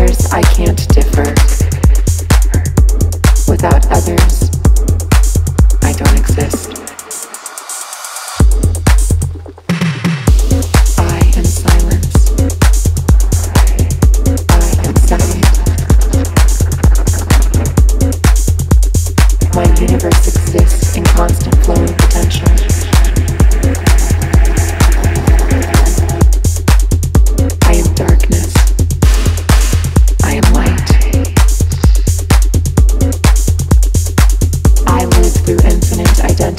others, I can't differ. Without others, I don't exist.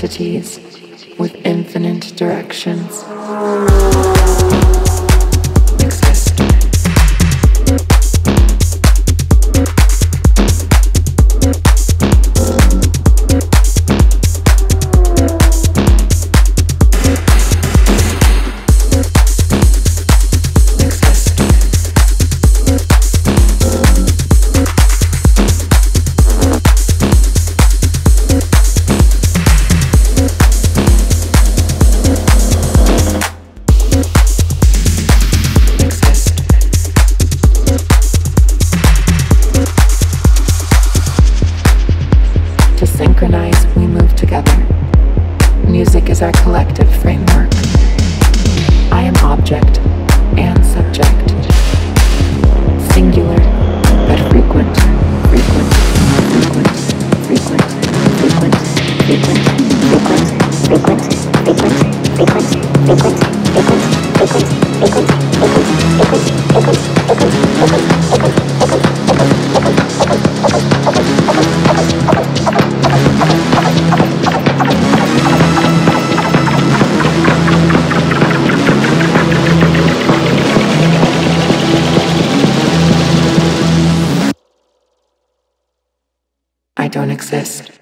Identities with infinite directions. Synchronize, we move together. Music is our collective framework. I am object and subject. Singular, but frequent. Frequent. Frequent. Frequent. Frequent. Frequent. Frequent. Frequent. Frequent. Frequent. Frequent. Frequent. I don't exist.